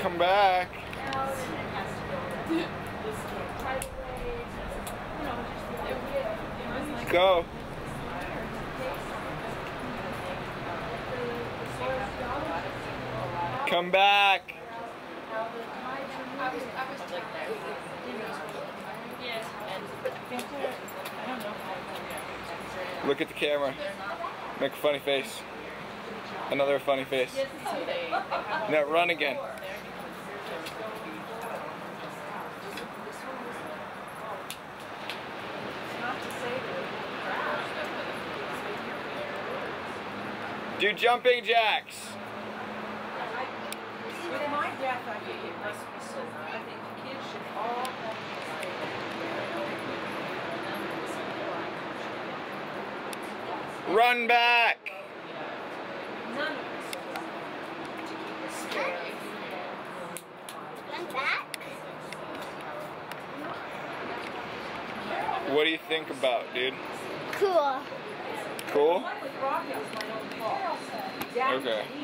come back. Let's go. Come back. Look at the camera. Make a funny face. Another funny face. Now run again. Keep us scared. Run back. What do you think about, dude? Cool. Cool? Okay.